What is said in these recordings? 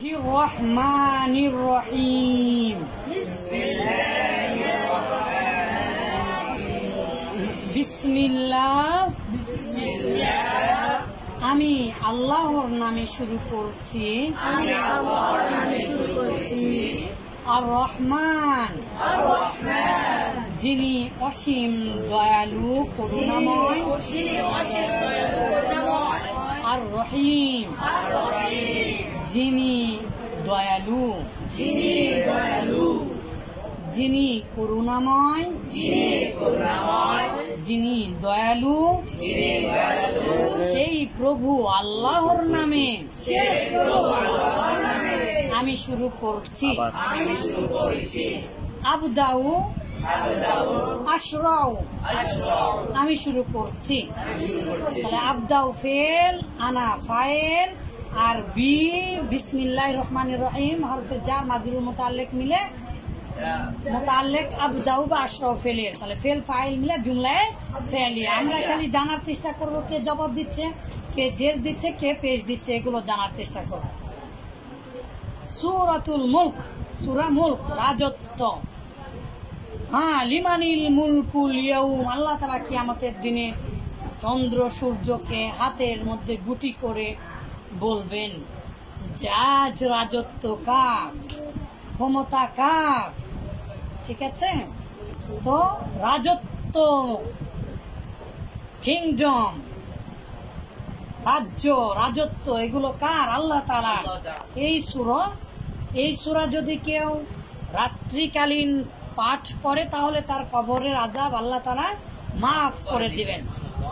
الرحمن الرحيم بسم الله আমি আল্লাহর নামে শুরু করছি আমি আল্লাহর নামে শুরু করছি আর রহমান আর রহমান যিনি অসীম দয়ালু করুণাময় যিনি অসীম দয়ালু করুণাময় আর রহিম আর রহিম যিনি দয়ালু। যিনি দয়ালু। যিনি করুণাময়। যিনি করুণাময়। যিনি দয়ালু। যিনি দয়ালু। সেই প্রভু আল্লাহর নামে। সেই প্রভু আল্লাহর নামে। আমি শুরু করছি। আমি শুরু করছি। আবদাউ। আশরাউ। আমি শুরু করছি। আমি শুরু করছি। তাহলে আবদাউ ফেল আনা ফাইল আর বি বিসমিল্লাহ রহমান রহিম, হরফে যা মাজরুল মোতাল্লেক মিলে, মোতাল্লেক আবদাউ বা আশরাউ ফেলের তাহলে ফেল, ফাইল মিলে জুমলায় ফেলি। আমরা খালি জানার চেষ্টা করব কে জবাব দিচ্ছে, কে জের দিচ্ছে, কে পেশ দিচ্ছে, এগুলো জানার চেষ্টা করব। সুরাতুল মুল্ক, সুরা মুল্ক, রাজত্ব। হ্যাঁ লিমানিল মুলকুল ইয়ৌম আল্লাহ তালা কি আমাদের দিনে চন্দ্র সূর্যকে হাতের মধ্যে গুটি করে বলবেন আজ রাজত্ব কার ক্ষমতা কার ঠিক আছে? তো রাজত্ব কিংডম রাজ্য রাজত্ব এগুলো কার? আল্লাহ তালা এই সুর এই সুরা যদি কেউ রাত্রিকালীন পাঠ করে তাহলে তার কবরের আজাব আল্লাহ তালা মাফ করে দিবেন।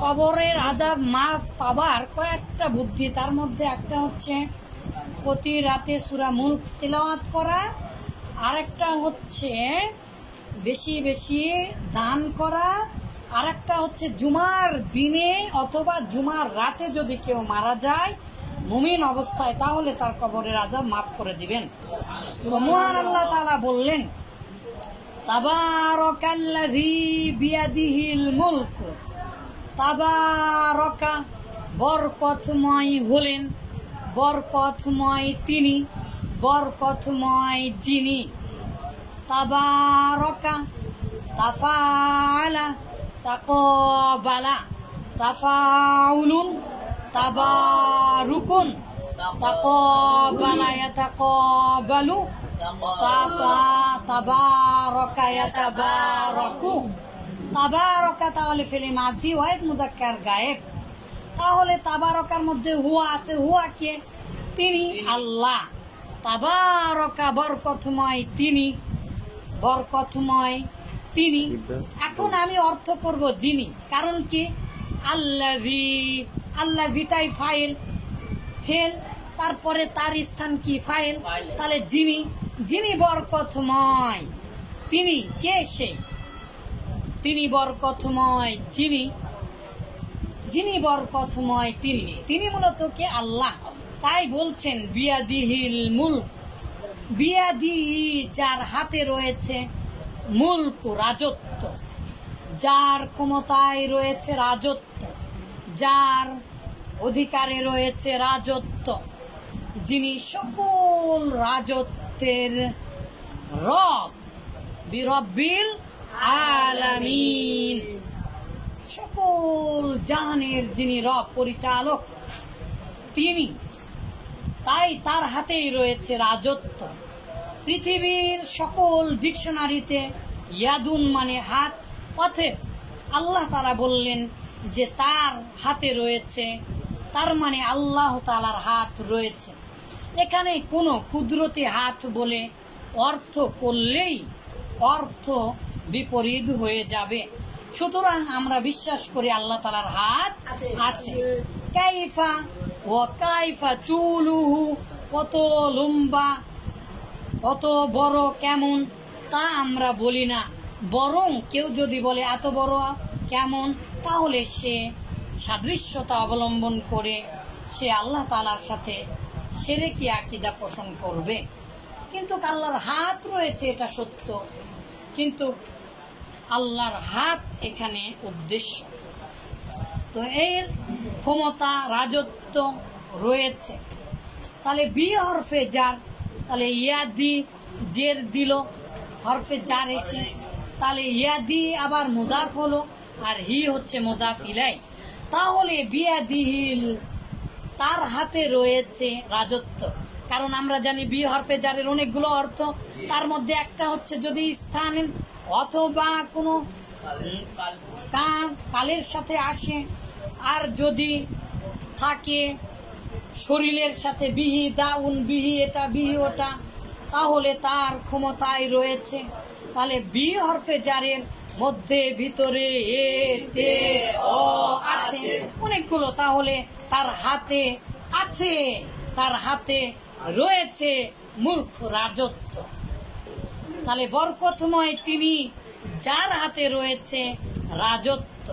কবরের আজাব মাফ পাবার কয়েকটা বুদ্ধি। তার মধ্যে একটা হচ্ছে প্রতি রাতে সুরা মূল তেলাওয়াত করা, আরেকটা হচ্ছে বেশি বেশি দান করা আর একটা হচ্ছে জুমার দিনে অথবা জুমার রাতে যদি কেউ মারা যায় মুমিন অবস্থায়, তাহলে তার কবরের আজাব মাফ করে দিবেন। তো মহান আল্লাহ তালা বললেন, তাবারাকাল্লাযী বিয়াদিহিল মুলক। তাবারাকা, বরকতময় হলেন, বরকতময় তিনি, বরকতময় যিনি। তাবারকা তাফালা তাকবালা তাফাউলুন তাবারুকুন, তাকবালা ইয়াতাকাবালু তাবা তাবারকা ইয়াতাবারাকু তাবারকা তাহলে ফেলে মাঝি ওয়াহিদ মুজাক্কার গায়েব। তাহলে তাবারকার মধ্যে হুয়া আছে হুয়া কে? তিনি আল্লাহ। তাবারকা বরকতময় তিনি বরকতময় তিনি। এখন আমি অর্থ করব যিনি। কারণ কি? আল্লাহি আল্লাহিটাই ফাইল ফেল তারপরে তার স্থান কি ফাইল। তাহলে যিনি যিনি বরকতময় তিনি কে সে? তিনি বরকতময় যিনি যিনি বরকতময় তিনি তিনি মূলত কে? আল্লাহ। তাই বলছেন, বিয়াদিহিল মুল্ক। বিয়াদিহি যার হাতে রয়েছে মুল্ক রাজত্ব, যার ক্ষমতায় রয়েছে রাজত্ব, যার অধিকারে রয়েছে রাজত্ব, যিনি সকল রাজত্বের রব বিরব্বিল আলামিন। সকল জাহানের যিনি রব পরিচালক, তিনি তাই তার হাতেই রয়েছে রাজত্ব। পৃথিবীর সকল ডিকশনারিতে ইয়াদুন মানে হাত পথে আল্লাহ তালা বললেন যে তার হাতে রয়েছে, তার মানে আল্লাহ তালার হাত রয়েছে। এখানে কোনো কুদরতি হাত বলে অর্থ করলেই অর্থ বিপরীত হয়ে যাবে। সুতরাং আমরা বিশ্বাস করি আল্লাহ তালার হাত আছে। কাইফা ও কাইফা চুলুহু কত লম্বা কত বড় কেমন তা আমরা বলি না। বরং কেউ যদি বলে এত বড় কেমন তাহলে সে সাদৃশ্যতা অবলম্বন করে সে আল্লাহ তালার সাথে সেরে কি আকিদা পোষণ করবে। কিন্তু আল্লাহর হাত রয়েছে এটা সত্য। কিন্তু আল্লাহর হাত এখানে উদ্দেশ্য। তো এর ক্ষমতা, রাজত্ব রয়েছে। তাহলে বি হরফে যার, তাহলে ইয়াদি জের দিল, হরফে যার এসে, তাহলে ইয়াদি আবার মুজাফ হলো, আর হি হচ্ছে মুজাফ ইলাই। তাহলে বিয়া বিয়াদিহিল তার হাতে রয়েছে রাজত্ব। কারণ আমরা জানি বি হরফে যারের অনেকগুলো অর্থ। তার মধ্যে একটা হচ্ছে যদি স্থান অথবা কোনো কালের সাথে আসে, আর যদি থাকে শরীরের সাথে বিহি, দাউন, বিহি, এটা, বিহি, ওটা, তাহলে তার ক্ষমতায় রয়েছে। তাহলে বি হরফে জারের মধ্যে, ভিতরে এ অ আছে। অনেকগুলো, তাহলে তার হাতে আছে। তার হাতে রয়েছে মূর্খ রাজত্ব। তাহলে বরকতময় তিনি যার হাতে রয়েছে রাজত্ব।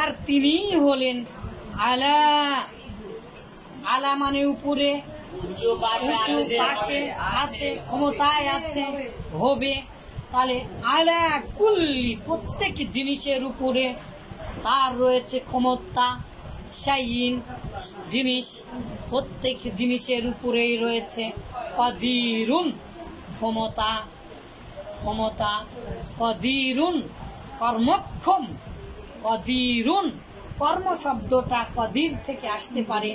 আর তিনিই হলেন আলা আলা মানে উপরে পাশে আছে আছে ক্ষমতায় আছে হবে। তাহলে আলা কুল্লি প্রত্যেক জিনিসের উপরে তার রয়েছে ক্ষমতা সাইন জিনিস, প্রত্যেক জিনিসের উপরেই রয়েছে কদিরুন ক্ষমতা ক্ষমতা কদিরুন কর্মক্ষম, কদিরুন কর্ম শব্দটা কদির থেকে আসতে পারে।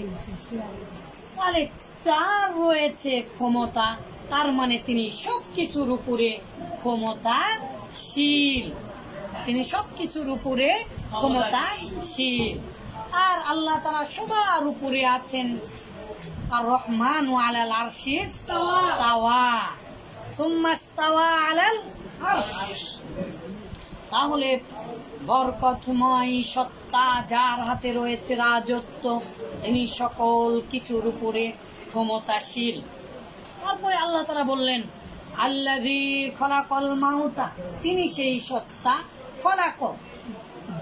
তাহলে তার রয়েছে ক্ষমতা, তার মানে তিনি সবকিছুর উপরে ক্ষমতাশীল। তিনি সবকিছুর উপরে ক্ষমতাশীল। আর আল্লাহ তারা সবার উপরে আছেন। আর রহমান আলাল আরশিস তাওয়া। তাহলে বরকতময় সত্তা যার হাতে রয়েছে রাজত্ব, তিনি সকল কিছুর উপরে ক্ষমতাশীল। তারপরে আল্লাহ তারা বললেন আল্লাদি খলাকল মাউতা তিনি সেই সত্তা খলাক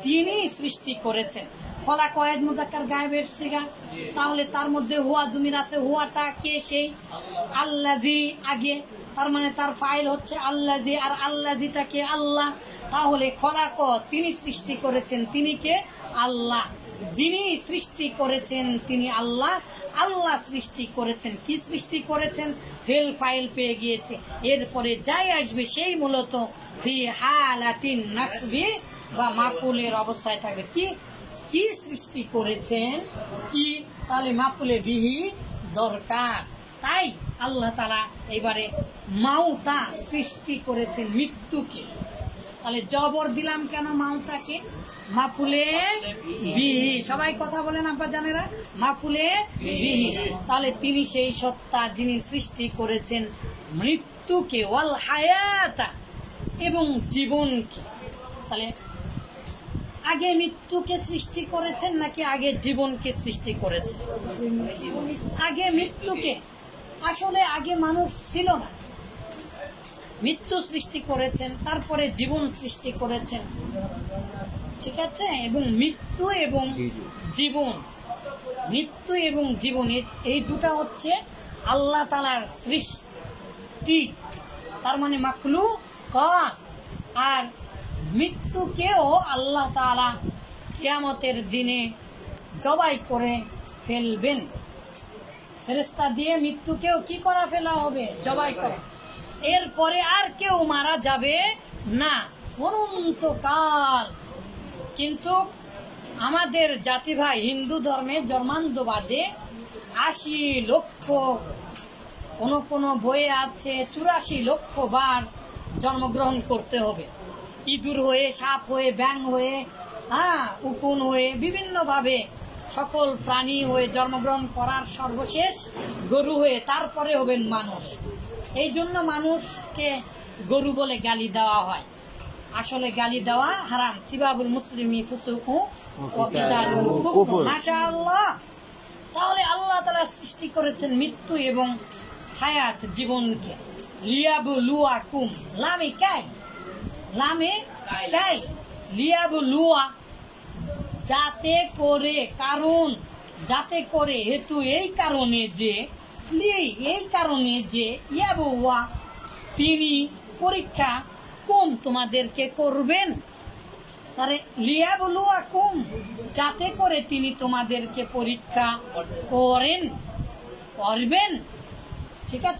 যিনি সৃষ্টি করেছেন। ফলা কয়েদ মুজাক্কার গায়েবের সিগা। তাহলে তার মধ্যে হুয়া জমির আছে। হুয়াটা কে সেই? আল্লাজি আগে। তার মানে তার ফাইল হচ্ছে আল্লাজি আর আল্লাজিটা কে? আল্লাহ। তাহলে খলাক তিনি সৃষ্টি করেছেন তিনি কে? আল্লাহ। যিনি সৃষ্টি করেছেন তিনি আল্লাহ। আল্লাহ সৃষ্টি করেছেন। কি সৃষ্টি করেছেন? ফেল ফাইল পেয়ে গিয়েছে। এরপরে যাই আসবে সেই মূলত ফি হালাতিন নাসবি বা মাকুলের অবস্থায় থাকবে কি? কি সৃষ্টি করেছেন কি? তাহলে মাকুলে বিহি দরকার। তাই আল্লাহ তালা এবারে মাউতা সৃষ্টি করেছেন মৃত্যুকে। তাহলে জবর দিলাম কেন মাউতাকে? মাফুলে বিহি। সবাই কথা বলেন আব্বা জানেরা? মাফুলে বিহি। তাহলে তিনি সেই সত্তা যিনি সৃষ্টি করেছেন মৃত্যুকে, ওয়াল হায়াতা, এবং জীবনকে। তাহলে আগে মৃত্যুকে সৃষ্টি করেছেন নাকি আগে জীবনকে সৃষ্টি করেছেন? আগে মৃত্যুকে। আসলে আগে মানুষ ছিল না। মৃত্যু সৃষ্টি করেছেন তারপরে জীবন সৃষ্টি করেছেন। ঠিক আছে? এবং মৃত্যু এবং জীবন। মৃত্যু এবং জীবন এই দুটা হচ্ছে আল্লাহ তালার সৃষ্টি। তার মানে মাখলু আর মৃত্যুকেও আল্লাহ তালা কিয়ামতের দিনে জবাই করে ফেলবেন। ফেরেস্তা দিয়ে মৃত্যুকেও কি করা ফেলা হবে? জবাই করা। এরপরে আর কেউ মারা যাবে না। অনন্তকাল। কিন্তু আমাদের জাতি ভাই হিন্দু ধর্মে জন্মান্ধবাদে আশি লক্ষ, কোন কোন বইয়ে আছে চুরাশি লক্ষ বার জন্মগ্রহণ করতে হবে। ইঁদুর হয়ে সাপ হয়ে ব্যাং হয়ে হ্যাঁ উকুন হয়ে বিভিন্নভাবে সকল প্রাণী হয়ে জন্মগ্রহণ করার সর্বশেষ গরু হয়ে তারপরে হবেন মানুষ। এই জন্য মানুষকে গরু বলে গালি দেওয়া হয়। আসলে গালি দেওয়া হারাম। সিবাবুল মুসলিমি ফুসুকু মাশাআল্লাহ। তাহলে আল্লাহ তারা সৃষ্টি করেছেন মৃত্যু এবং হায়াত জীবনকে। লিয়াবু লুয়া কুম লামি কাই লামে কাই লিয়াবু লুয়া যাতে করে, কারণ যাতে করে হেতু এই কারণে যে, এই কারণে যে ইয়াবু ওয়া, তিনি পরীক্ষা কম তোমাদেরকে করবেন? তারে লিয়া বলুয়া কুম যাতে করে তিনি তোমাদেরকে পরীক্ষা করেন, করবেন। ঠিক আছে?